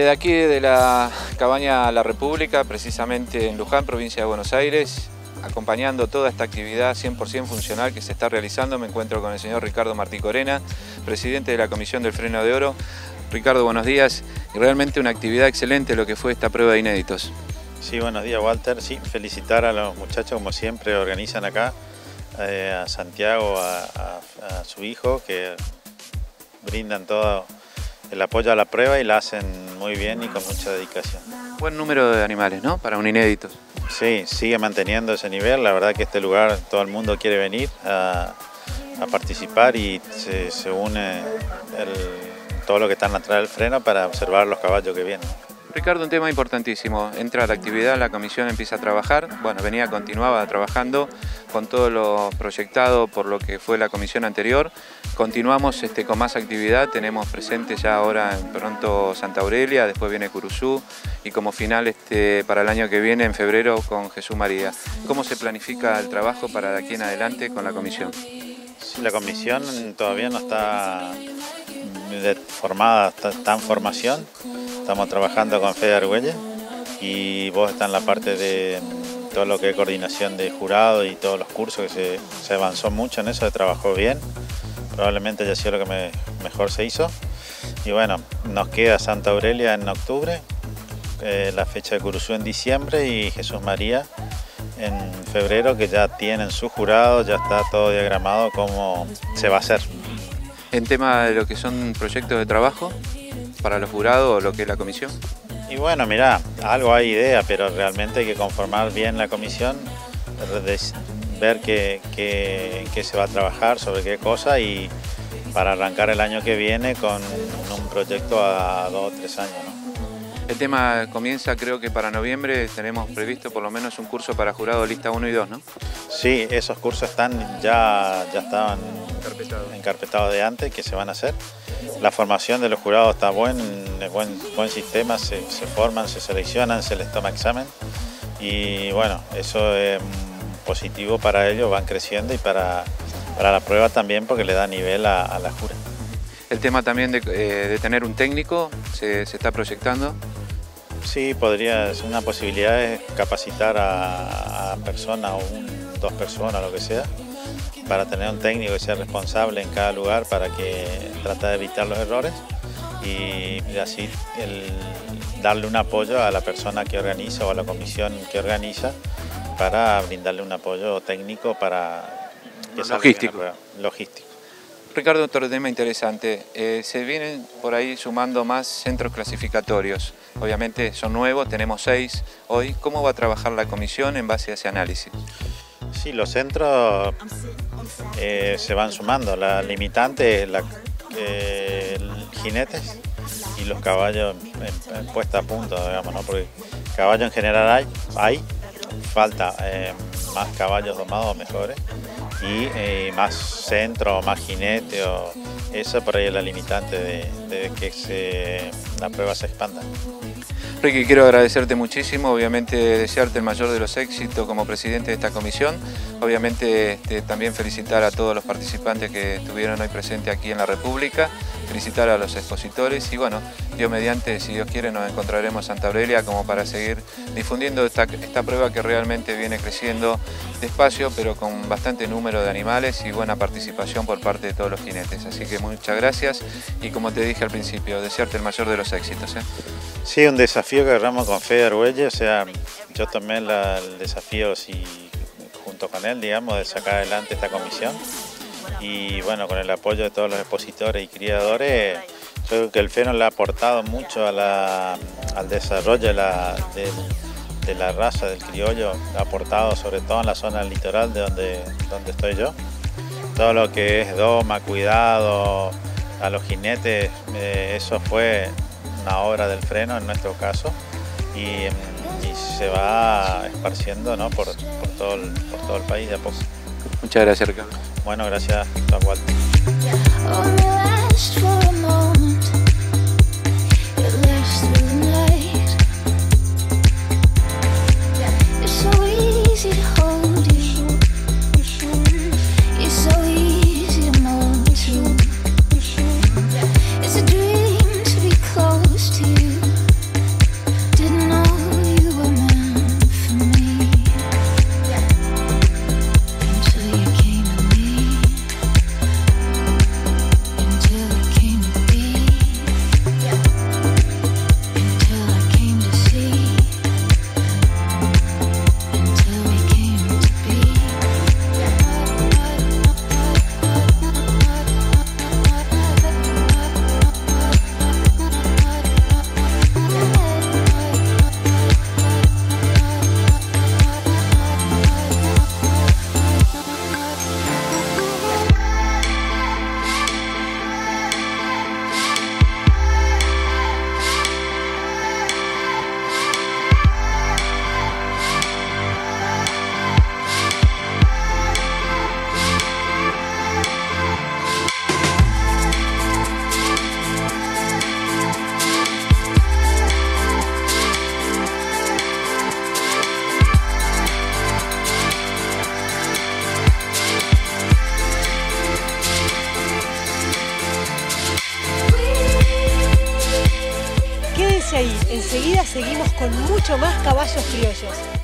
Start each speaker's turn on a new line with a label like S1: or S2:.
S1: desde aquí, de la cabaña La República, precisamente en Luján, provincia de Buenos Aires, acompañando toda esta actividad 100% funcional que se está realizando, me encuentro con el señor Ricardo Martí Corena, presidente de la Comisión del Freno de Oro. Ricardo, buenos días. Realmente una actividad excelente lo que fue esta prueba de inéditos.
S2: Sí, buenos días Walter. Sí, felicitar a los muchachos como siempre organizan acá, eh, a Santiago, a su hijo, que brindan todo el apoyo a la prueba y la hacen muy bien y con mucha dedicación.
S1: Buen número de animales, ¿no? Para un inédito.
S2: Sí, sigue manteniendo ese nivel. La verdad que este lugar todo el mundo quiere venir a, participar y se, une todo lo que están atrás del freno para observar los caballos que vienen.
S1: Ricardo, un tema importantísimo. Entra la actividad, la comisión empieza a trabajar. Bueno, venía, continuaba trabajando con todo lo proyectado por lo que fue la comisión anterior. Continuamos este, con más actividad, tenemos presente ya ahora en pronto Santa Aurelia, después viene Curuzú y como final este, para el año que viene, en febrero, con Jesús María. ¿Cómo se planifica el trabajo para de aquí en adelante con la comisión?
S2: La comisión todavía no está formada, está en formación Estamos trabajando con Fede Argüelles y vos estás en la parte de todo lo que es coordinación de jurado y todos los cursos que se, avanzó mucho en eso, se trabajó bien. Probablemente ya sido lo que mejor se hizo. Y bueno, nos queda Santa Aurelia en octubre, eh, la fecha de Curuzú en diciembre y Jesús María en febrero, que ya tienen su jurado, ya está todo diagramado cómo se va a hacer.
S1: En tema de lo que son proyectos de trabajo, para los jurados o lo que es la comisión?
S2: Y bueno, mira, algo hay idea, pero realmente hay que conformar bien la comisión, ver qué, qué, se va a trabajar, sobre qué cosa y para arrancar el año que viene con un proyecto a dos o tres años.
S1: El tema comienza creo que para noviembre tenemos previsto por lo menos un curso para jurado lista 1 y 2, ¿no?
S2: Sí, esos cursos están ya, ya estaban encarpetados de antes que se van a hacer. La formación de los jurados está buen, buen, buen sistema, se, forman, se seleccionan, se les toma examen y bueno, eso es positivo para ellos, van creciendo y para, para la prueba también porque le da nivel a, la jura.
S1: El tema también de, eh, tener un técnico se, está proyectando.
S2: Sí, podría ser una posibilidad de capacitar a, a personas o dos personas, lo que sea, para tener un técnico que sea responsable en cada lugar para que trate de evitar los errores y así darle un apoyo a la persona que organiza o a la comisión que organiza para brindarle un apoyo técnico para
S1: que logístico.
S2: logístico.
S1: Ricardo, otro tema interesante. Eh, se vienen por ahí sumando más centros clasificatorios. Obviamente son nuevos, tenemos seis hoy. ¿Cómo va a trabajar la comisión en base a ese análisis?
S2: Sí, los centros eh, se van sumando. La limitante es la, eh, jinetes y los caballos en, puesta a punto, digamos, ¿no? porque caballos en general hay, hay falta eh, más caballos domados mejores y más centro, más jinete, o, eso por ahí es la limitante de, que se, la prueba se expanda.
S1: Ricky, quiero agradecerte muchísimo, obviamente desearte el mayor de los éxitos como presidente de esta comisión, obviamente este, también felicitar a todos los participantes que estuvieron hoy presentes aquí en la República, felicitar a los expositores y bueno, Mediante, si Dios quiere, nos encontraremos en Santa Aurelia como para seguir difundiendo esta, prueba que realmente viene creciendo despacio, pero con bastante número de animales y buena participación por parte de todos los jinetes. Así que muchas gracias y como te dije al principio, desearte el mayor de los éxitos. ¿eh?
S2: Sí, un desafío que agarramos con Fede Arguelle, o sea, yo tomé el desafío si, junto con él, digamos, de sacar adelante esta comisión y bueno, con el apoyo de todos los expositores y criadores, creo que el FENO le ha aportado mucho al desarrollo de la, de, la raza del criollo, ha aportado sobre todo en la zona litoral de donde, donde estoy yo. Todo lo que es doma, cuidado, a los jinetes, eh, eso fue una obra del freno en nuestro caso y, se va esparciendo ¿no? por, todo el, por todo el país de a poco.
S1: Muchas gracias Ricardo.
S2: Bueno, gracias a Walter.
S3: Ahí, enseguida seguimos con mucho más caballos criollos.